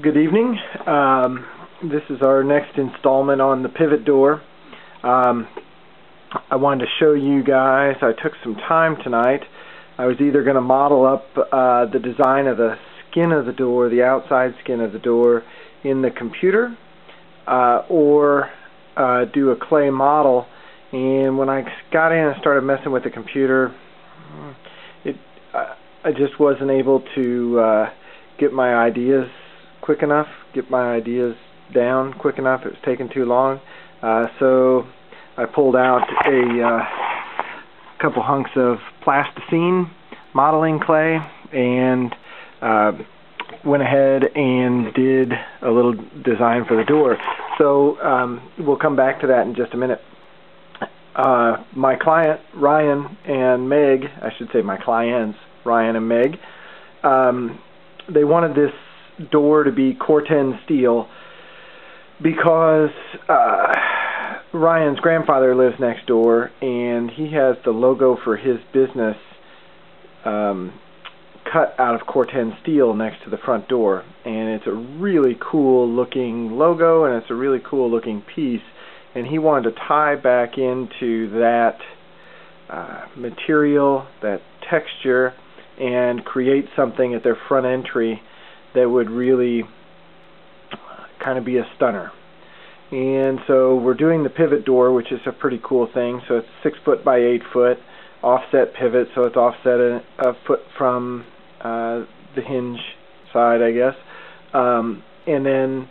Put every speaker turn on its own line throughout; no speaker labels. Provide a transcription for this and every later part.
Good evening. Um, this is our next installment on the pivot door. Um, I wanted to show you guys, I took some time tonight. I was either going to model up uh, the design of the skin of the door, the outside skin of the door in the computer, uh, or uh, do a clay model. And when I got in and started messing with the computer, it I just wasn't able to uh, get my ideas quick enough, get my ideas down quick enough. It was taking too long. Uh, so I pulled out a uh, couple hunks of plasticine modeling clay and uh, went ahead and did a little design for the door. So um, we'll come back to that in just a minute. Uh, my client, Ryan and Meg, I should say my clients, Ryan and Meg, um, they wanted this door to be Corten steel because uh, Ryan's grandfather lives next door and he has the logo for his business um, cut out of Corten steel next to the front door. And it's a really cool looking logo and it's a really cool looking piece. And he wanted to tie back into that uh, material, that texture and create something at their front entry that would really kind of be a stunner. And so we're doing the pivot door, which is a pretty cool thing. So it's six foot by eight foot, offset pivot, so it's offset a, a foot from uh, the hinge side, I guess. Um, and then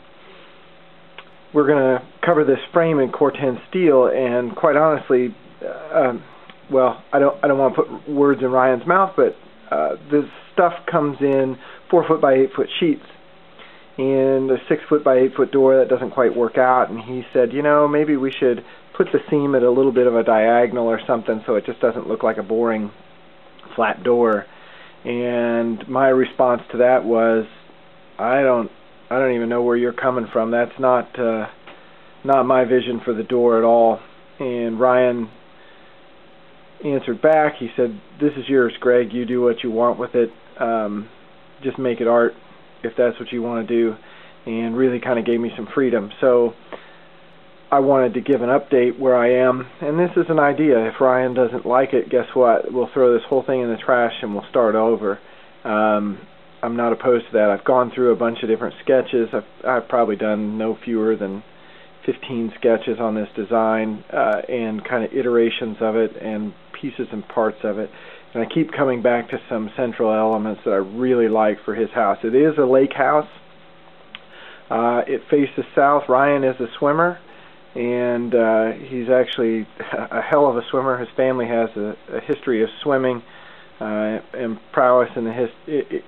we're going to cover this frame in Corten steel. And quite honestly, uh, um, well, I don't I don't want to put words in Ryan's mouth, but uh, the stuff comes in four foot by eight foot sheets and a six foot by eight foot door that doesn't quite work out. And he said you know maybe we should put the seam at a little bit of a diagonal or something so it just doesn't look like a boring flat door. And my response to that was I don't I don't even know where you're coming from. That's not uh, not my vision for the door at all. And Ryan answered back. He said this is yours Greg. You do what you want with it. Um, just make it art if that's what you want to do and really kind of gave me some freedom. So I wanted to give an update where I am and this is an idea. If Ryan doesn't like it guess what? We'll throw this whole thing in the trash and we'll start over. Um, I'm not opposed to that. I've gone through a bunch of different sketches. I've, I've probably done no fewer than 15 sketches on this design uh, and kind of iterations of it and pieces and parts of it and I keep coming back to some central elements that I really like for his house. It is a lake house. Uh, it faces south. Ryan is a swimmer, and uh, he's actually a hell of a swimmer. His family has a, a history of swimming uh, and prowess in the his,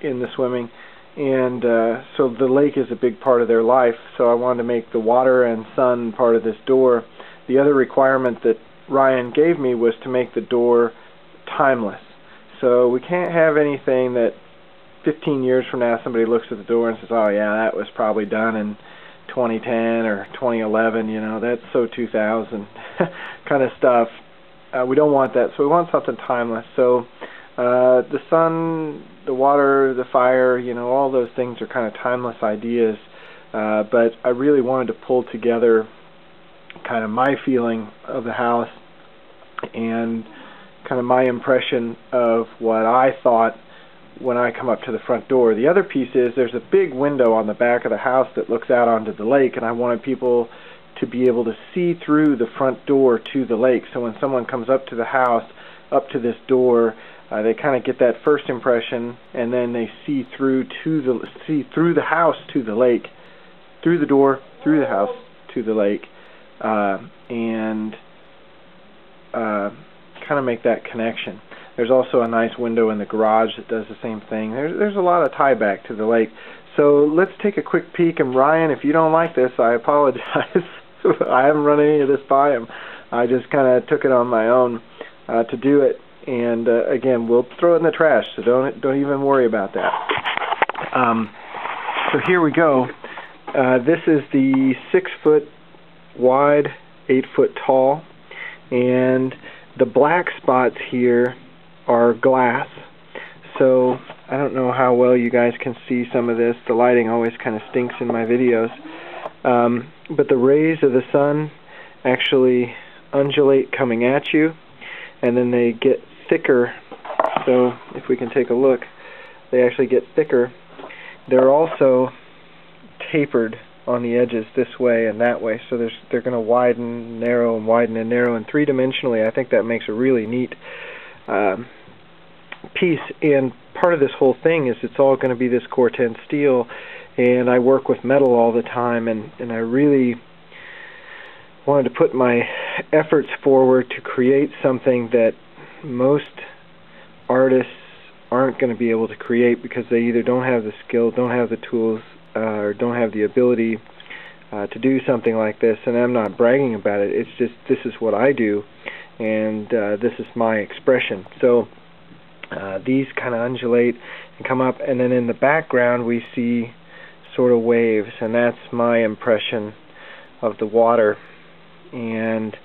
in the swimming, and uh, so the lake is a big part of their life. So I wanted to make the water and sun part of this door. The other requirement that Ryan gave me was to make the door timeless. So we can't have anything that 15 years from now somebody looks at the door and says, "Oh yeah, that was probably done in 2010 or 2011." You know, that's so 2000 kind of stuff. Uh, we don't want that. So we want something timeless. So uh, the sun, the water, the fire, you know, all those things are kind of timeless ideas. Uh, but I really wanted to pull together kind of my feeling of the house and kind of my impression of what I thought when I come up to the front door. The other piece is there's a big window on the back of the house that looks out onto the lake, and I wanted people to be able to see through the front door to the lake. So when someone comes up to the house, up to this door, uh, they kind of get that first impression, and then they see through to the see through the house to the lake, through the door, through the house to the lake, uh, and uh, kind of make that connection. There's also a nice window in the garage that does the same thing. There's there's a lot of tie back to the lake. So let's take a quick peek. And Ryan, if you don't like this, I apologize. I haven't run any of this by him. I just kind of took it on my own uh, to do it. And uh, again, we'll throw it in the trash. So don't don't even worry about that. Um, so here we go. Uh, this is the six foot wide, eight foot tall, and the black spots here are glass. So I don't know how well you guys can see some of this. The lighting always kind of stinks in my videos. Um, but the rays of the sun actually undulate coming at you, and then they get thicker. So if we can take a look, they actually get thicker. They're also tapered on the edges this way and that way, so they're going to widen, narrow, and widen and narrow. And three-dimensionally, I think that makes a really neat um, piece. And part of this whole thing is it's all going to be this Corten steel, and I work with metal all the time, and, and I really wanted to put my efforts forward to create something that most artists aren't going to be able to create because they either don't have the skill, don't have the tools, uh, or don't have the ability uh, to do something like this. And I'm not bragging about it. It's just this is what I do, and uh, this is my expression. So uh, these kind of undulate and come up, and then in the background we see sort of waves, and that's my impression of the water. And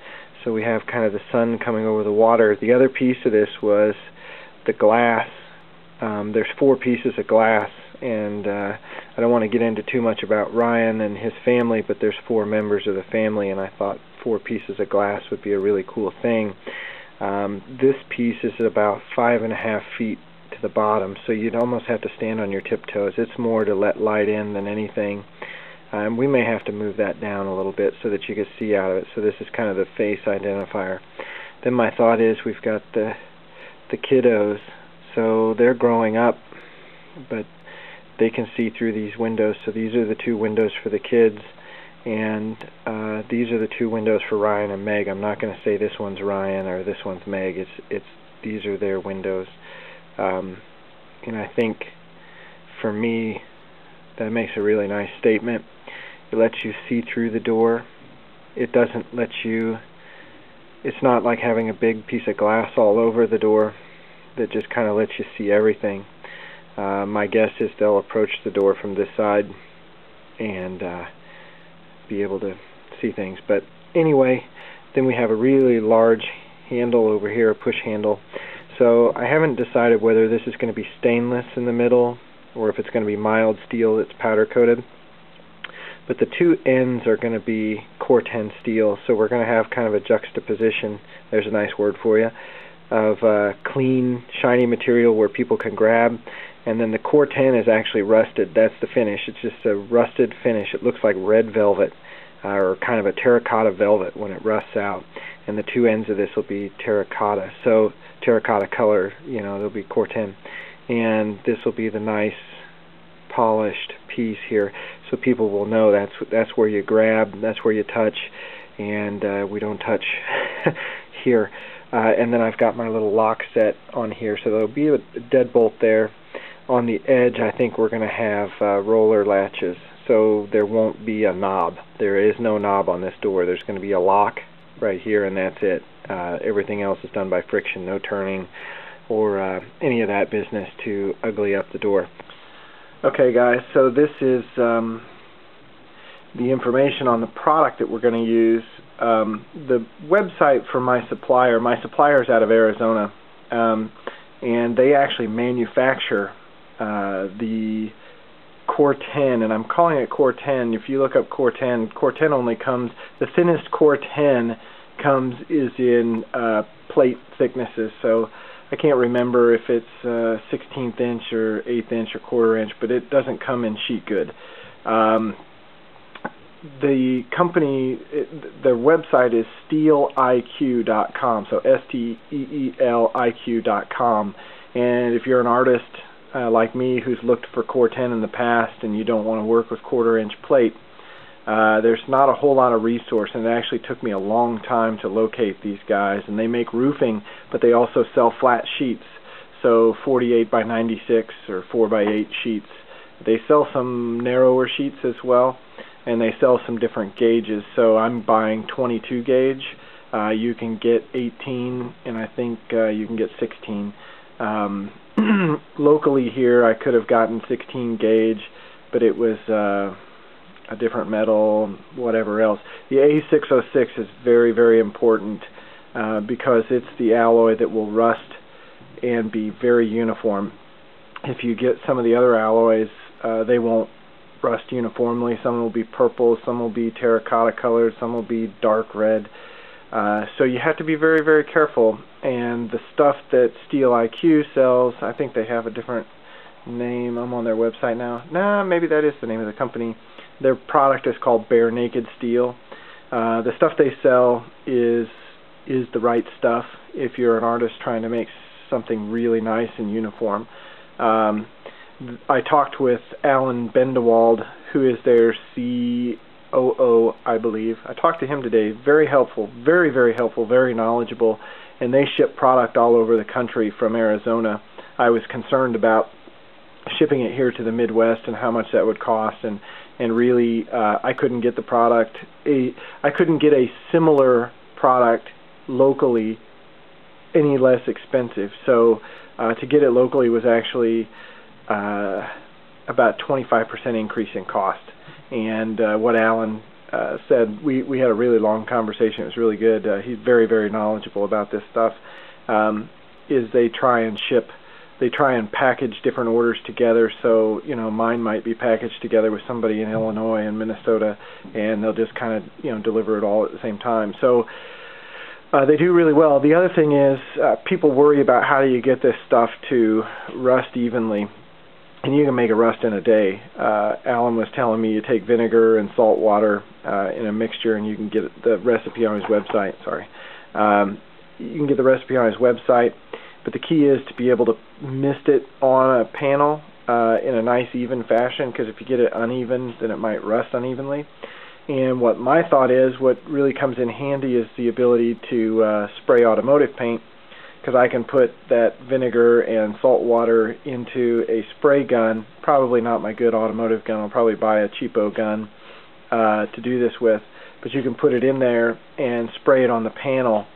so we have kind of the sun coming over the water. The other piece of this was the glass. Um, there's four pieces of glass, and uh, I don't want to get into too much about Ryan and his family, but there's four members of the family, and I thought four pieces of glass would be a really cool thing. Um, this piece is about five and a half feet to the bottom, so you'd almost have to stand on your tiptoes. It's more to let light in than anything. Um, we may have to move that down a little bit so that you can see out of it. So this is kind of the face identifier. Then my thought is we've got the the kiddos, so they're growing up, but they can see through these windows. So these are the two windows for the kids, and uh, these are the two windows for Ryan and Meg. I'm not going to say this one's Ryan or this one's Meg. It's it's these are their windows, um, and I think for me that makes a really nice statement. It lets you see through the door. It doesn't let you. It's not like having a big piece of glass all over the door that just kind of lets you see everything. Uh, my guess is they'll approach the door from this side and uh, be able to see things. But anyway, then we have a really large handle over here, a push handle. So I haven't decided whether this is going to be stainless in the middle or if it's going to be mild steel that's powder coated. But the two ends are going to be Corten steel, so we're going to have kind of a juxtaposition, there's a nice word for you, of uh, clean, shiny material where people can grab. And then the Corten is actually rusted. That's the finish. It's just a rusted finish. It looks like red velvet uh, or kind of a terracotta velvet when it rusts out. And the two ends of this will be terracotta. So terracotta color, you know, they'll be Corten. And this will be the nice polished piece here so people will know that's that's where you grab, that's where you touch, and uh, we don't touch here. Uh, and then I've got my little lock set on here, so there'll be a deadbolt there. On the edge, I think we're going to have uh, roller latches, so there won't be a knob. There is no knob on this door. There's going to be a lock right here, and that's it. Uh, everything else is done by friction, no turning or uh, any of that business to ugly up the door. Okay guys, so this is um, the information on the product that we're going to use. Um, the website for my supplier, my supplier is out of Arizona, um, and they actually manufacture uh, the ten, and I'm calling it Cor-10. If you look up Cor-10, Core 10 only comes, the thinnest Cor-10 comes is in uh, plate thicknesses, so I can't remember if it's uh, 16th inch or 8th inch or quarter inch, but it doesn't come in sheet good. Um, the company, it, their website is steeliq.com, so S-T-E-E-L-I-Q.com. And if you're an artist uh, like me who's looked for Corten in the past and you don't want to work with quarter inch plate, uh, there's not a whole lot of resource, and it actually took me a long time to locate these guys. And they make roofing, but they also sell flat sheets, so 48 by 96 or 4 by 8 sheets. They sell some narrower sheets as well, and they sell some different gauges. So I'm buying 22 gauge. Uh, you can get 18, and I think uh, you can get 16. Um, locally here, I could have gotten 16 gauge, but it was. Uh, a different metal, whatever else. The A606 is very, very important uh, because it's the alloy that will rust and be very uniform. if you get some of the other alloys, uh, they won't rust uniformly. Some will be purple, some will be terracotta colored, some will be dark red. Uh, so you have to be very, very careful. And the stuff that Steel IQ sells, I think they have a different name. I'm on their website now. Nah, maybe that is the name of the company. Their product is called Bare Naked Steel. Uh, the stuff they sell is is the right stuff if you're an artist trying to make something really nice and uniform. Um, I talked with Alan Bendewald, who is their COO, I believe. I talked to him today. Very helpful, very, very helpful, very knowledgeable, and they ship product all over the country from Arizona. I was concerned about shipping it here to the Midwest and how much that would cost, and and really, uh, I couldn't get the product. A I couldn't get a similar product locally any less expensive. So uh, to get it locally was actually uh, about 25% increase in cost. And uh, what Alan uh, said, we, we had a really long conversation. It was really good. Uh, he's very, very knowledgeable about this stuff. Um, is they try and ship, they try and package different orders together. So you know, mine might be packaged together with somebody in Illinois and Minnesota, and they'll just kind of you know deliver it all at the same time. So uh, they do really well. The other thing is uh, people worry about how do you get this stuff to rust evenly, and you can make it rust in a day. Uh, Alan was telling me you take vinegar and salt water uh, in a mixture, and you can get the recipe on his website. Sorry, um, you can get the recipe on his website. But the key is to be able to mist it on a panel uh, in a nice even fashion, because if you get it uneven, then it might rust unevenly. And what my thought is, what really comes in handy is the ability to uh, spray automotive paint because I can put that vinegar and salt water into a spray gun, probably not my good automotive gun, I'll probably buy a cheapo gun uh, to do this with, but you can put it in there and spray it on the panel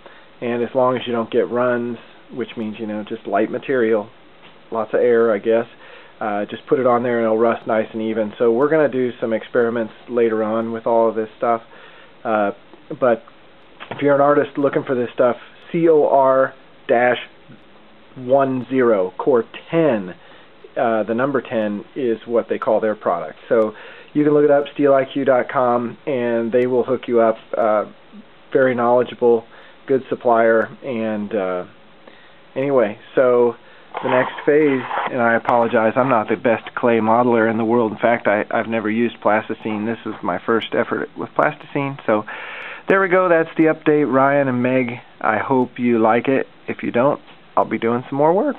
and as long as you don't get runs, which means, you know, just light material, lots of air, I guess, uh, just put it on there and it'll rust nice and even. So we're going to do some experiments later on with all of this stuff. Uh, but if you're an artist looking for this stuff, COR dash one zero core 10 uh, the number 10 is what they call their product so you can look it up steeliq.com and they will hook you up uh, very knowledgeable good supplier and uh, anyway so the next phase, and I apologize, I'm not the best clay modeler in the world. In fact, I, I've never used plasticine. This is my first effort with plasticine. So there we go. That's the update. Ryan and Meg, I hope you like it. If you don't, I'll be doing some more work.